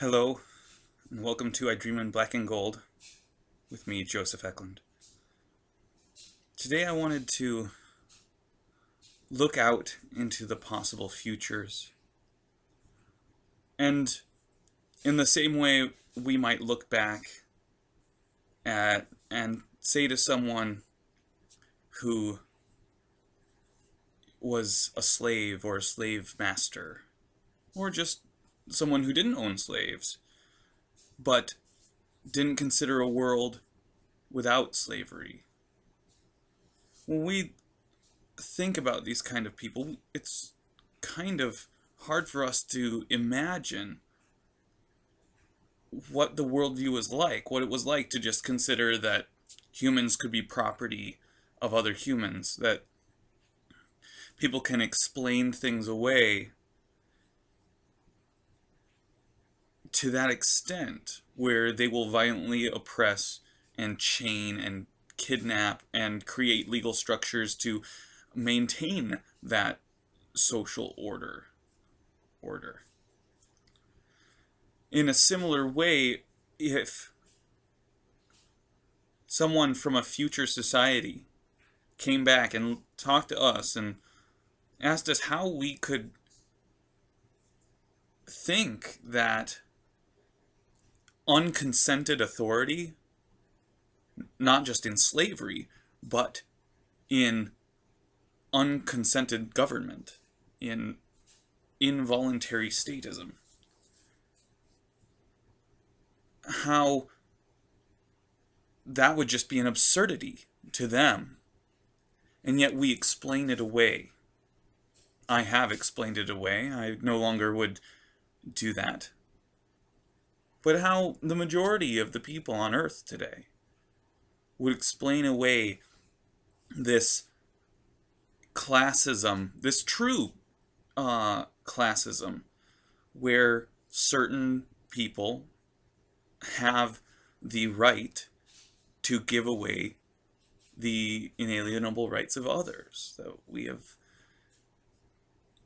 Hello, and welcome to I Dream in Black and Gold with me, Joseph Eklund. Today I wanted to look out into the possible futures. And in the same way we might look back at and say to someone who was a slave or a slave master, or just someone who didn't own slaves, but didn't consider a world without slavery. When we think about these kind of people, it's kind of hard for us to imagine what the worldview was like, what it was like to just consider that humans could be property of other humans, that people can explain things away to that extent where they will violently oppress and chain and kidnap and create legal structures to maintain that social order order. In a similar way if someone from a future society came back and talked to us and asked us how we could think that unconsented authority, not just in slavery, but in unconsented government, in involuntary statism. How that would just be an absurdity to them. And yet we explain it away. I have explained it away. I no longer would do that but how the majority of the people on earth today would explain away this classism, this true uh, classism, where certain people have the right to give away the inalienable rights of others. that we have,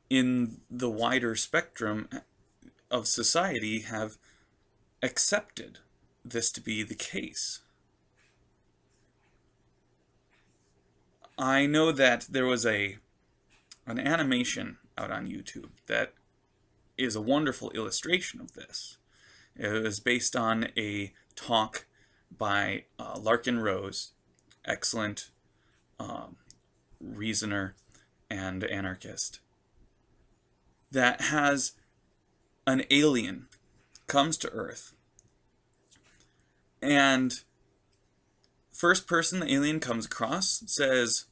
in the wider spectrum of society, have accepted this to be the case. I know that there was a an animation out on YouTube that is a wonderful illustration of this. It was based on a talk by uh, Larken Rose, excellent um, reasoner and anarchist, that has an alien comes to Earth. And first person the alien comes across says,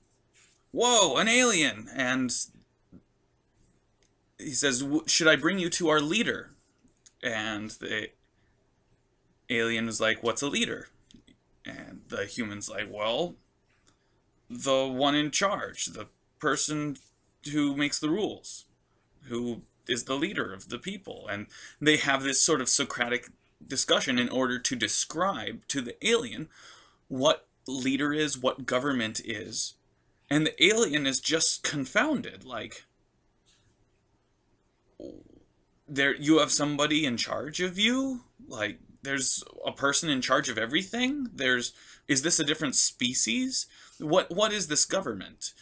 Whoa, an alien! And he says, Should I bring you to our leader? And the alien is like, What's a leader? And the human's like, Well, the one in charge, the person who makes the rules, who is the leader of the people. And they have this sort of Socratic discussion in order to describe to the alien what leader is, what government is. And the alien is just confounded, like there you have somebody in charge of you? Like there's a person in charge of everything? There's is this a different species? What what is this government?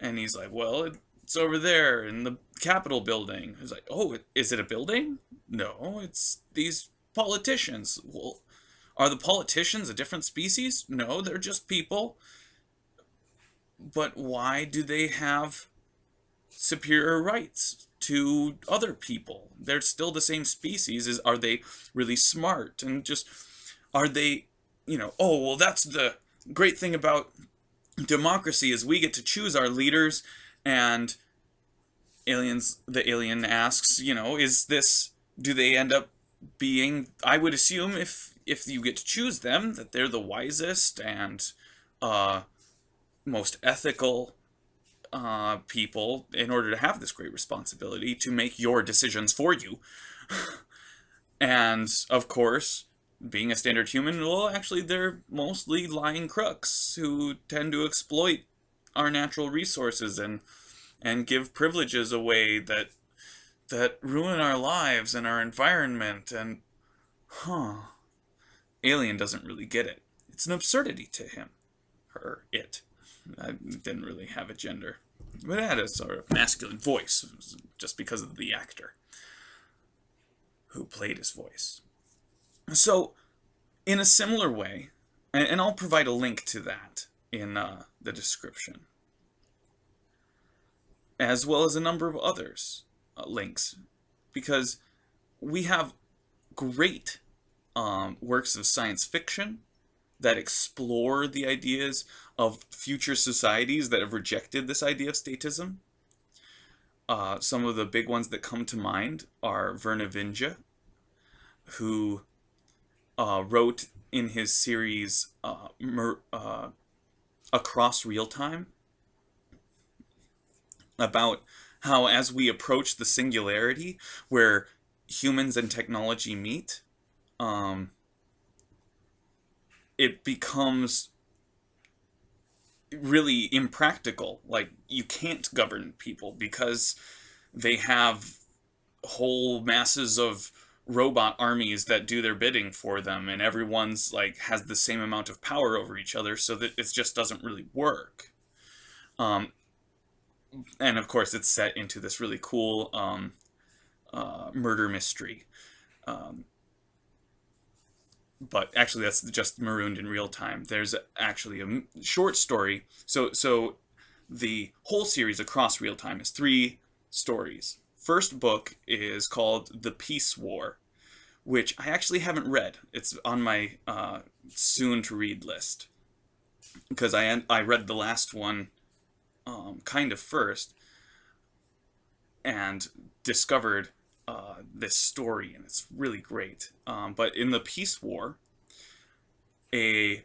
And he's like, well, it, it's over there in the Capitol building. He's like, oh, is it a building? No, it's these politicians. Well, are the politicians a different species? No, they're just people. But why do they have superior rights to other people? They're still the same species. Is are they really smart and just are they, you know, oh, well that's the great thing about democracy is we get to choose our leaders and aliens the alien asks you know is this do they end up being i would assume if if you get to choose them that they're the wisest and uh most ethical uh people in order to have this great responsibility to make your decisions for you. And of course being a standard human well actually they're mostly lying crooks who tend to exploit our natural resources and and give privileges away that that ruin our lives and our environment and huh, Alien doesn't really get it. It's an absurdity to him. Her, it. I didn't really have a gender. But it had a sort of masculine voice, just because of the actor who played his voice. So, in a similar way, and, I'll provide a link to that in uh, the description, as well as a number of others links, because we have great um, works of science fiction that explore the ideas of future societies that have rejected this idea of statism. Uh, some of the big ones that come to mind are Vernor Vinge, who uh, wrote in his series uh, uh, Across Real Time about how as we approach the singularity where humans and technology meet, um, it becomes really impractical. Like, you can't govern people because they have whole masses of robot armies that do their bidding for them and everyone's like has the same amount of power over each other so that it just doesn't really work um, and of course it's set into this really cool um, uh, murder mystery. Um, but actually that's just marooned in real time. There's actually a short story. So so the whole series across real time is three stories. First book is called The Peace War, which I actually haven't read. It's on my uh, soon to read list. Because I I read the last one um, kind of first and discovered uh, this story and it's really great. Um, but in the Peace War, a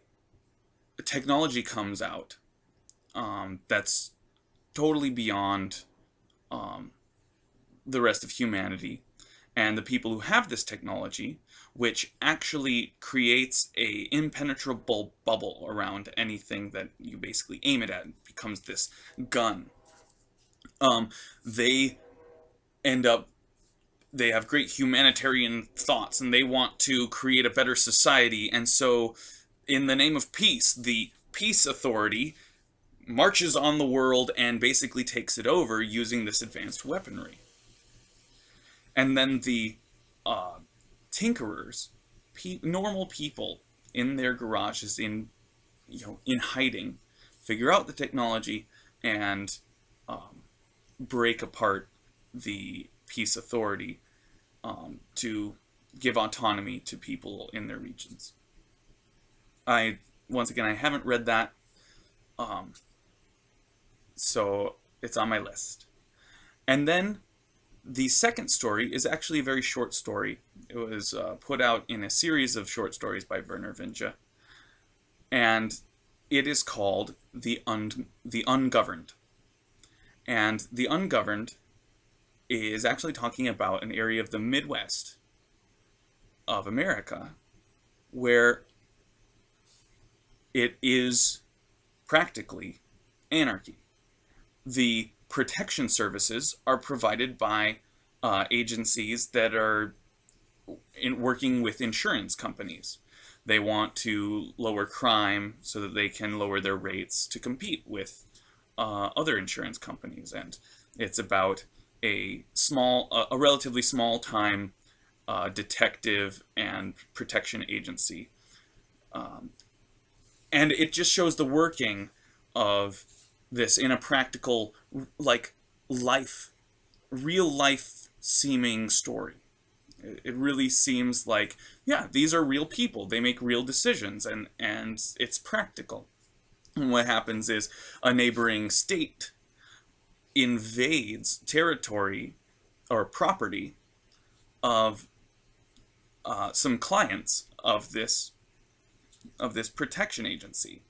technology comes out um, that's totally beyond um, the rest of humanity and the people who have this technology, which actually creates a impenetrable bubble around anything that you basically aim it at. Becomes this gun. Um, they end up they have great humanitarian thoughts and they want to create a better society and so in the name of peace the peace authority marches on the world and basically takes it over using this advanced weaponry and then the uh, tinkerers, pe normal people in their garages, in you know, in hiding, figure out the technology and um, break apart the peace authority um, to give autonomy to people in their regions. I once again I haven't read that, um, so it's on my list. And then the second story is actually a very short story. It was uh, put out in a series of short stories by Vernor Vinge. And it is called The, Un the Ungoverned. And The Ungoverned is actually talking about an area of the Midwest of America where it is practically anarchy. The protection services are provided by uh, agencies that are in working with insurance companies. They want to lower crime so that they can lower their rates to compete with uh, other insurance companies. And it's about a small, a relatively small time uh, detective and protection agency. Um, and it just shows the working of this in a practical, like, life, real life seeming story. It really seems like, yeah, these are real people. They make real decisions, and, and it's practical. And what happens is a neighboring state invades territory or property of uh, some clients of this of this protection agency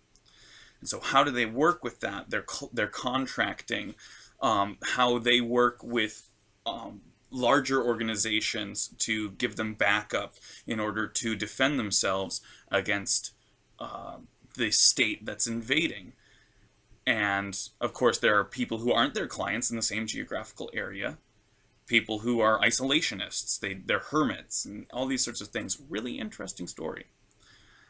and so how do they work with that? they're they're contracting, um, how they work with um, larger organizations to give them backup in order to defend themselves against uh, the state that's invading. And of course, there are people who aren't their clients in the same geographical area, people who are isolationists. They they're hermits and all these sorts of things. Really interesting story,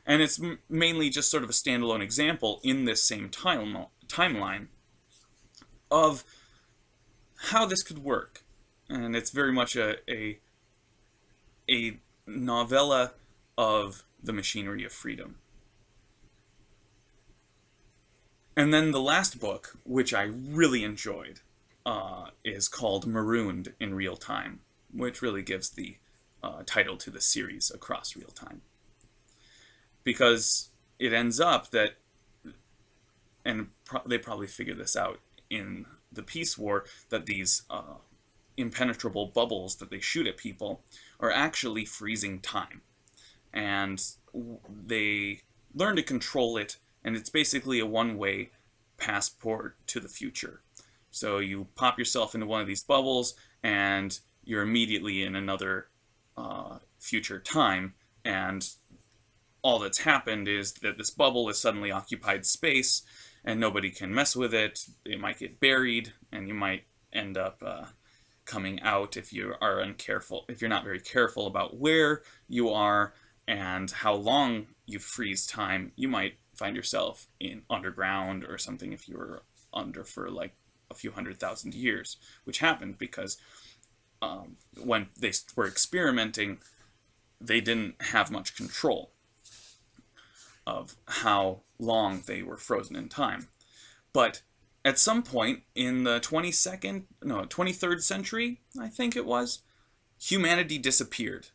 and it's mainly just sort of a standalone example in this same time timeline of how this could work, and it's very much a a, a novella of the machinery of freedom. And then the last book, which I really enjoyed, uh, is called Marooned in Real Time, which really gives the uh, title to the series across real time. Because it ends up that, and pro they probably figured this out in the Peace War, that these uh, impenetrable bubbles that they shoot at people are actually freezing time. And they learn to control it, and it's basically a one-way passport to the future. So you pop yourself into one of these bubbles, and you're immediately in another uh, future time, and all that's happened is that this bubble is suddenly occupied space, and nobody can mess with it. It might get buried, and you might end up uh, coming out if you are uncareful, if you're not very careful about where you are and how long you freeze time. You might find yourself in underground or something if you were under for like a few hundred thousand years, which happened because um, when they were experimenting, they didn't have much control of how long they were frozen in time. But at some point in the 22nd, no, 23rd century, I think it was, humanity disappeared.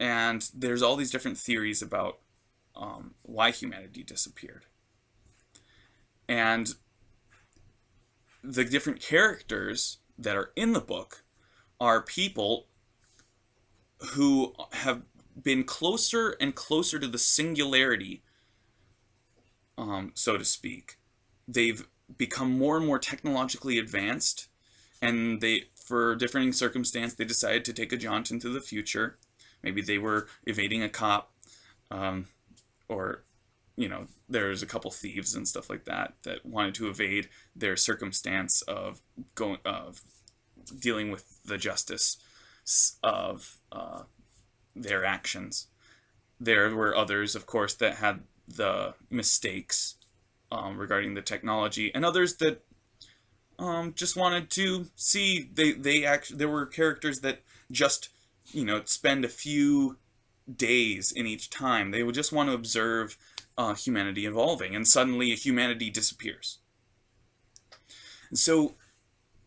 And there's all these different theories about um, why humanity disappeared. And the different characters that are in the book are people who have been closer and closer to the singularity, um, so to speak. They've become more and more technologically advanced, and they, for differing circumstance, they decided to take a jaunt into the future. Maybe they were evading a cop, um, or you know, there's a couple thieves and stuff like that that wanted to evade their circumstance of going of dealing with the justice of uh, their actions. There were others, of course, that had the mistakes um, regarding the technology, and others that um, just wanted to see they they actually there were characters that just you know spend a few days in each time. They would just want to observe uh, humanity evolving, and suddenly humanity disappears. And so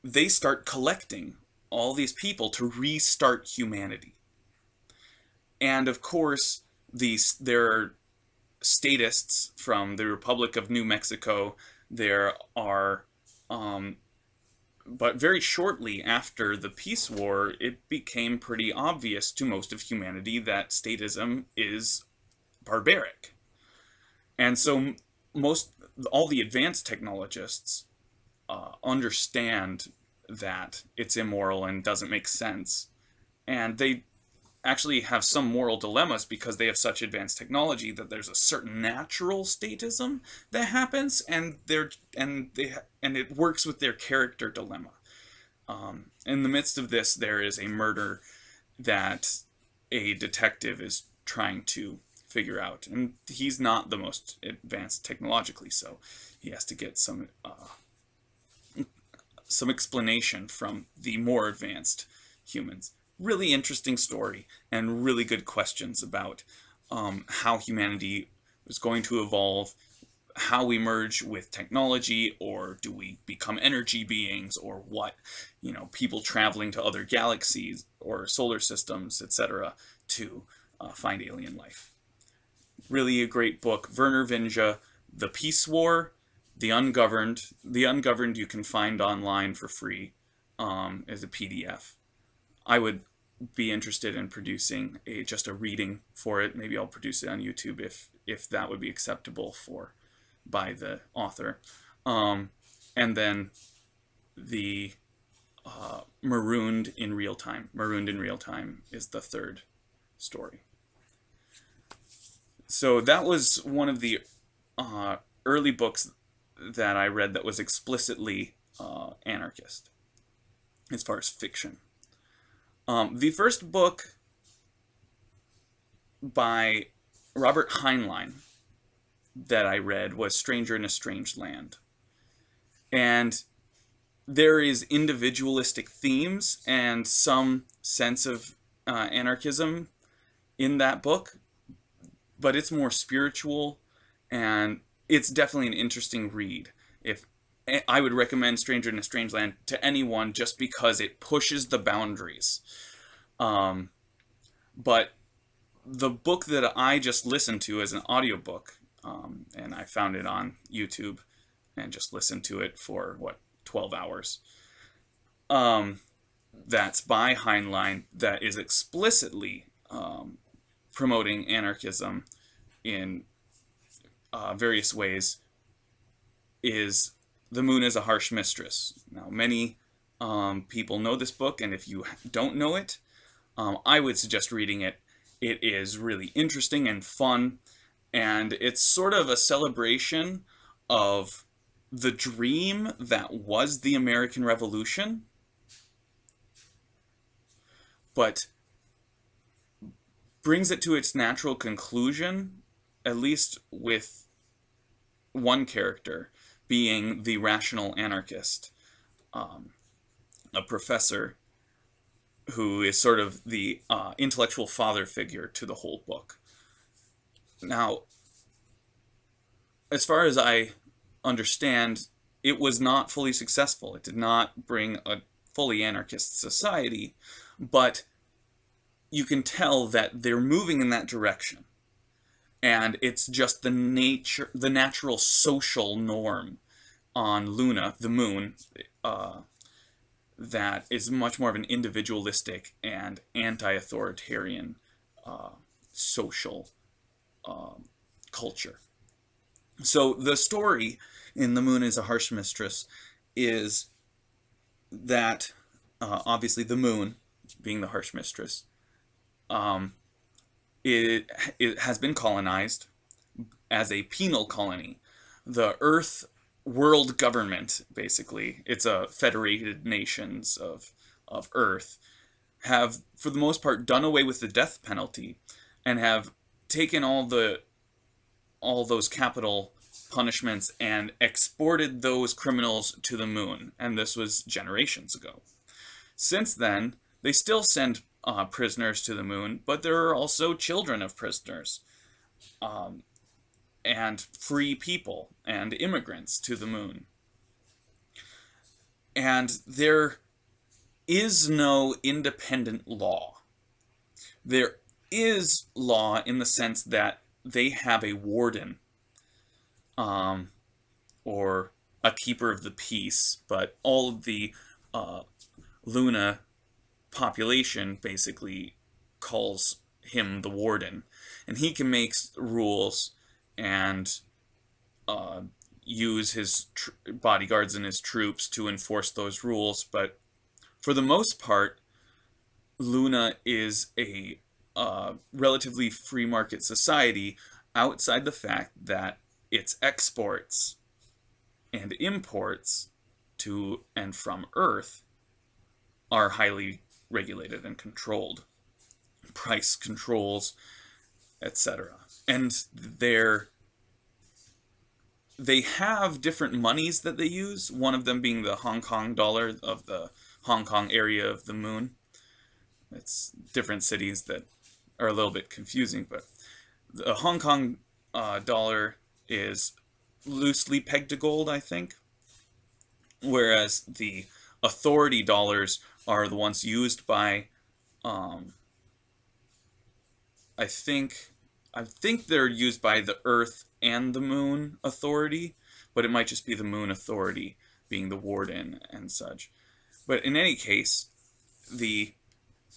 they start collecting all these people to restart humanity. And of course, these there are statists from the Republic of New Mexico. There are, um, but very shortly after the Peace War, it became pretty obvious to most of humanity that statism is barbaric. And so most all the advanced technologists uh, understand that it's immoral and doesn't make sense, and they actually have some moral dilemmas because they have such advanced technology that there's a certain natural statism that happens, and they're and they and it works with their character dilemma. Um, in the midst of this, there is a murder that a detective is trying to figure out. And he's not the most advanced technologically, so he has to get some uh, some explanation from the more advanced humans. Really interesting story and really good questions about um, how humanity is going to evolve, how we merge with technology, or do we become energy beings, or what, you know, people traveling to other galaxies or solar systems, etc., to uh, find alien life really a great book. Vernor Vinge, The Peace War, The Ungoverned. The Ungoverned you can find online for free um, as a PDF. I would be interested in producing a just a reading for it. Maybe I'll produce it on YouTube if if that would be acceptable for by the author. Um, and then the uh, Marooned in Real Time. Marooned in Real Time is the third story so that was one of the uh, early books that I read that was explicitly uh, anarchist. as far as fiction. Um, the first book by Robert Heinlein that I read was Stranger in a Strange Land. And there is individualistic themes and some sense of uh, anarchism in that book, but it's more spiritual and it's definitely an interesting read. If I would recommend Stranger in a Strange Land to anyone just because it pushes the boundaries. Um, but the book that I just listened to as an audiobook, um, and I found it on YouTube and just listened to it for, what, 12 hours. Um, that's by Heinlein that is explicitly um, promoting anarchism in uh, various ways is The Moon is a Harsh Mistress. Now, many um, people know this book, and if you don't know it, um, I would suggest reading it. It is really interesting and fun, and it's sort of a celebration of the dream that was the American Revolution, but brings it to its natural conclusion, at least with one character being the rational anarchist, um, a professor who is sort of the uh, intellectual father figure to the whole book. Now, as far as I understand, it was not fully successful. It did not bring a fully anarchist society, but you can tell that they're moving in that direction. And it's just the nature, the natural social norm on Luna, the moon, uh, that is much more of an individualistic and anti-authoritarian uh, social uh, culture. So the story in The Moon is a Harsh Mistress is that uh, obviously the moon, being the harsh mistress, um, it, it has been colonized as a penal colony. The Earth world government, basically, it's a federated nations of, of Earth, have, for the most part, done away with the death penalty and have taken all the all those capital punishments and exported those criminals to the moon. And this was generations ago. Since then, they still send uh, prisoners to the moon, but there are also children of prisoners. Um, and free people and immigrants to the moon. And there is no independent law. There is law in the sense that they have a warden um, or a keeper of the peace, but all of the uh, Luna population basically calls him the warden. And he can make rules and uh, use his bodyguards and his troops to enforce those rules. But for the most part, Luna is a uh, relatively free market society outside the fact that its exports and imports to and from Earth are highly regulated and controlled. Price controls, etc and they're they have different monies that they use, one of them being the Hong Kong dollar of the Hong Kong area of the moon. It's different cities that are a little bit confusing, but the Hong Kong uh, dollar is loosely pegged to gold, I think, whereas the authority dollars are the ones used by, um, I think, I think they're used by the Earth and the Moon Authority, but it might just be the Moon Authority being the warden and such. But in any case, the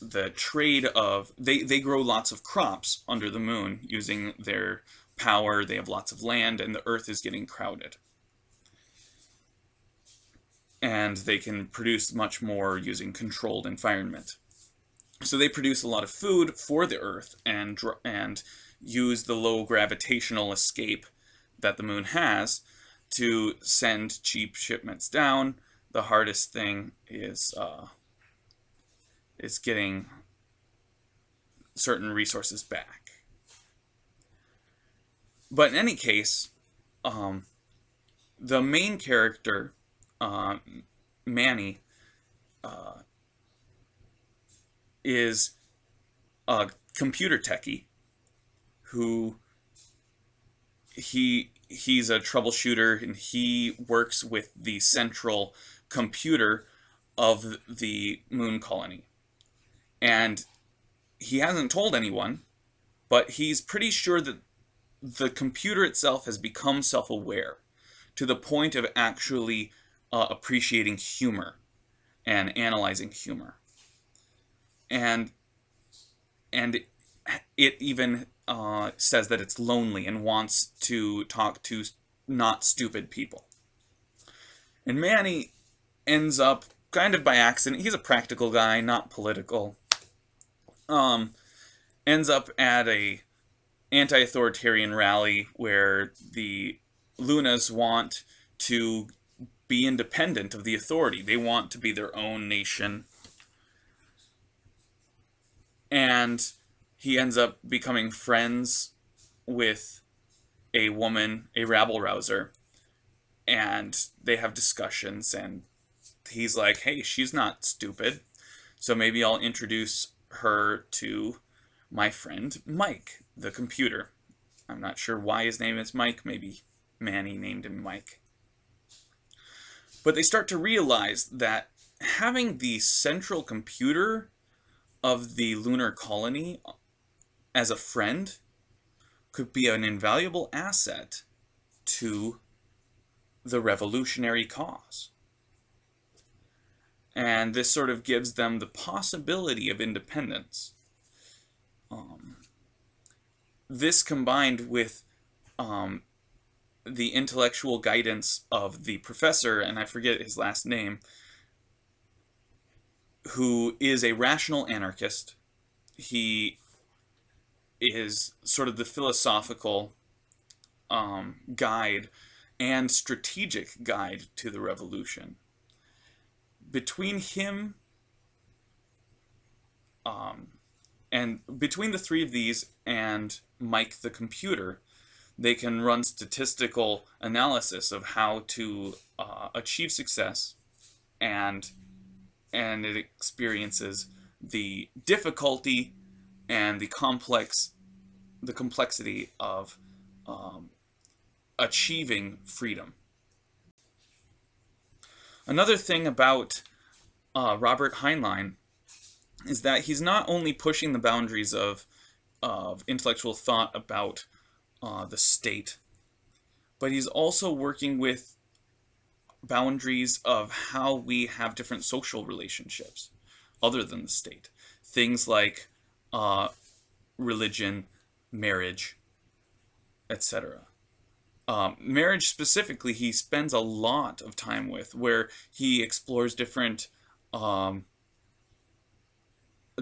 the trade of they they grow lots of crops under the moon using their power. They have lots of land, and the Earth is getting crowded. And they can produce much more using controlled environment. So they produce a lot of food for the Earth and and use the low gravitational escape that the moon has to send cheap shipments down. The hardest thing is uh, is getting certain resources back. But in any case, um, the main character, uh, Manny, uh, is a computer techie who he he's a troubleshooter and he works with the central computer of the moon colony. And he hasn't told anyone, but he's pretty sure that the computer itself has become self-aware to the point of actually uh, appreciating humor and analyzing humor. And and it even uh, says that it's lonely and wants to talk to not stupid people. And Manny ends up kind of by accident. He's a practical guy, not political. Um, ends up at a anti-authoritarian rally where the Lunas want to be independent of the authority. They want to be their own nation. And he ends up becoming friends with a woman, a rabble rouser, and they have discussions and he's like, hey, she's not stupid. So maybe I'll introduce her to my friend Mike, the computer. I'm not sure why his name is Mike. Maybe Manny named him Mike. But they start to realize that having the central computer of the lunar colony as a friend could be an invaluable asset to the revolutionary cause. And this sort of gives them the possibility of independence. Um, this combined with um, the intellectual guidance of the professor, and I forget his last name, who is a rational anarchist. He is sort of the philosophical um, guide and strategic guide to the revolution. Between him um, and between the three of these and Mike the computer, they can run statistical analysis of how to uh, achieve success and and it experiences the difficulty and the complex the complexity of um, achieving freedom. Another thing about uh, Robert Heinlein is that he's not only pushing the boundaries of, of intellectual thought about uh, the state, but he's also working with boundaries of how we have different social relationships other than the state. Things like uh, religion, marriage, etc. Um, marriage specifically, he spends a lot of time with, where he explores different um,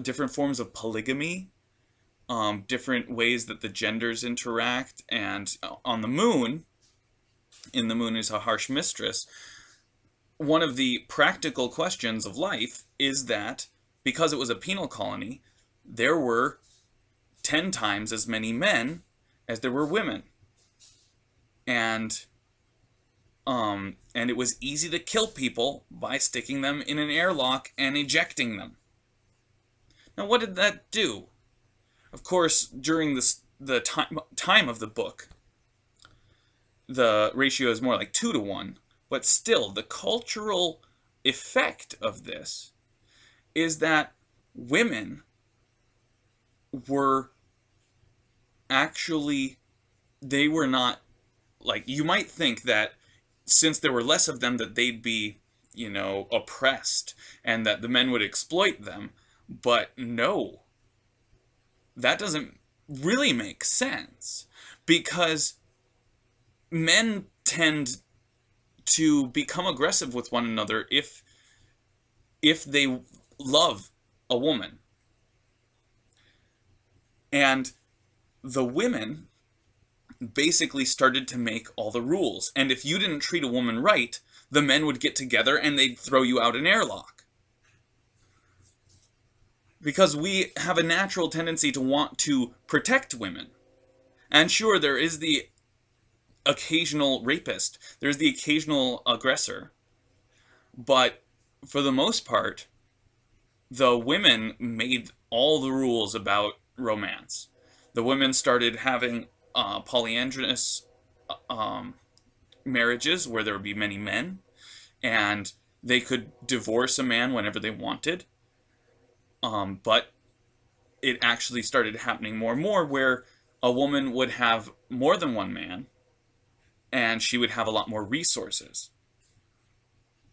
different forms of polygamy, um, different ways that the genders interact, and on the moon, in the moon is a harsh mistress. One of the practical questions of life is that because it was a penal colony, there were 10 times as many men as there were women. And um, and it was easy to kill people by sticking them in an airlock and ejecting them. Now, what did that do? Of course, during this the time time of the book, the ratio is more like two to one. But still, the cultural effect of this is that women were actually they were not like you might think that since there were less of them that they'd be you know oppressed and that the men would exploit them but no that doesn't really make sense because men tend to become aggressive with one another if if they love a woman and the women basically started to make all the rules. And if you didn't treat a woman right, the men would get together and they'd throw you out an airlock. Because we have a natural tendency to want to protect women. And sure, there is the occasional rapist, there's the occasional aggressor. But for the most part, the women made all the rules about romance. The women started having uh, polyandrous uh, um, marriages where there would be many men, and they could divorce a man whenever they wanted. Um, but it actually started happening more and more where a woman would have more than one man and she would have a lot more resources.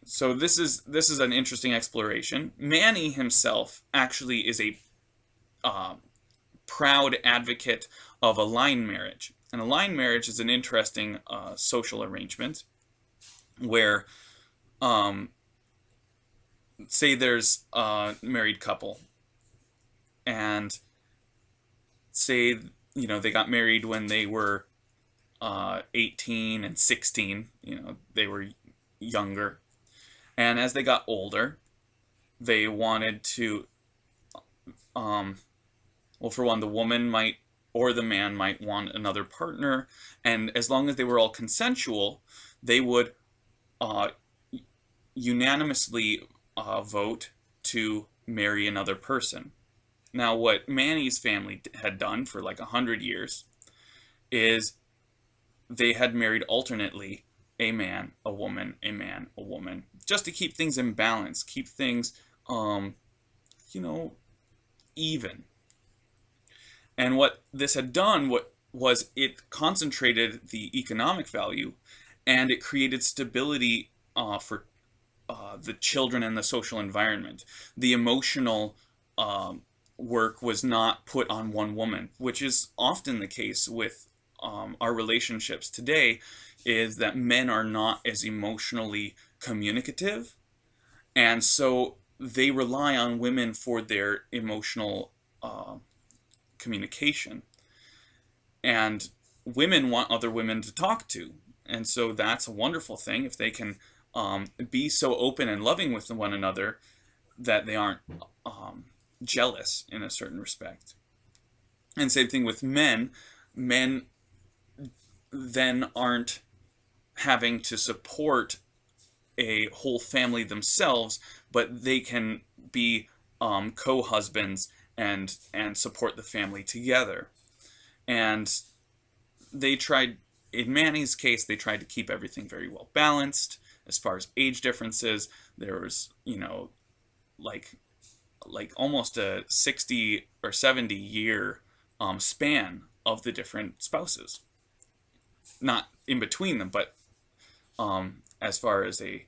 So this is this is an interesting exploration. Manny himself actually is a uh, proud advocate of a line marriage, and a line marriage is an interesting uh, social arrangement where, um, say, there's a married couple, and say you know they got married when they were uh, 18 and 16. You know they were younger and as they got older, they wanted to, um, well, for one, the woman might or the man might want another partner, and as long as they were all consensual, they would uh, unanimously uh, vote to marry another person. Now, what Manny's family had done for like a hundred years is they had married alternately a man, a woman, a man, a woman, just to keep things in balance, keep things, um, you know, even. And what this had done what was it concentrated the economic value and it created stability uh, for uh, the children and the social environment. The emotional um, work was not put on one woman, which is often the case with um, our relationships today is that men are not as emotionally communicative. And so they rely on women for their emotional uh, communication. And women want other women to talk to. And so that's a wonderful thing if they can um, be so open and loving with one another that they aren't um, jealous in a certain respect. And same thing with men. Men then aren't having to support a whole family themselves, but they can be um, co-husbands and and support the family together. And they tried in Manny's case, they tried to keep everything very well balanced as far as age differences. There was, you know, like like almost a 60 or 70 year um, span of the different spouses. Not in between them, but um, as far as a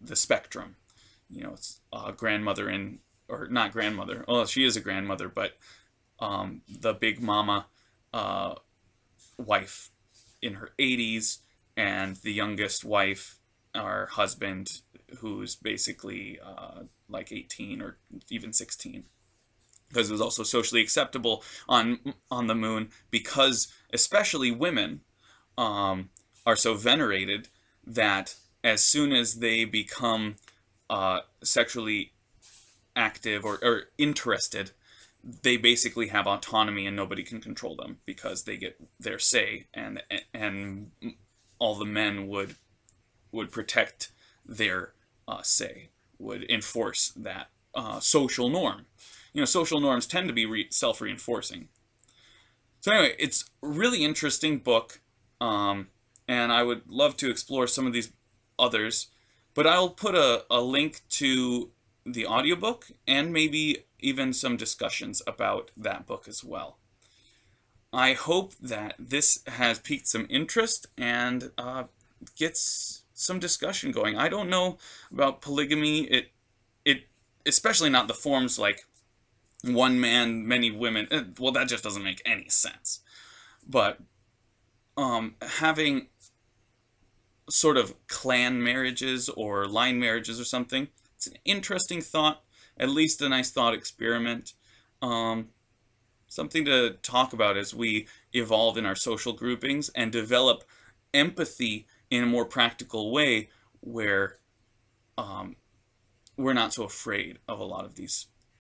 the spectrum. You know, it's a grandmother in or not grandmother. Well, she is a grandmother, but um, the big mama uh, wife in her 80s, and the youngest wife, our husband, who's basically uh, like 18 or even 16 because it was also socially acceptable on on the moon because especially women um, are so venerated that as soon as they become uh, sexually active or, or interested, they basically have autonomy and nobody can control them because they get their say and and all the men would would protect their uh, say would enforce that uh, social norm you know social norms tend to be re self-reinforcing so anyway it's a really interesting book um, and I would love to explore some of these others, but I'll put a, a link to the audiobook and maybe even some discussions about that book as well. I hope that this has piqued some interest and uh, gets some discussion going. I don't know about polygamy. It, it, especially not the forms like one man, many women. Eh, well, that just doesn't make any sense. But um, having sort of clan marriages or line marriages or something. It's an interesting thought, at least a nice thought experiment. Um, something to talk about as we evolve in our social groupings and develop empathy in a more practical way where um, we're not so afraid of a lot of these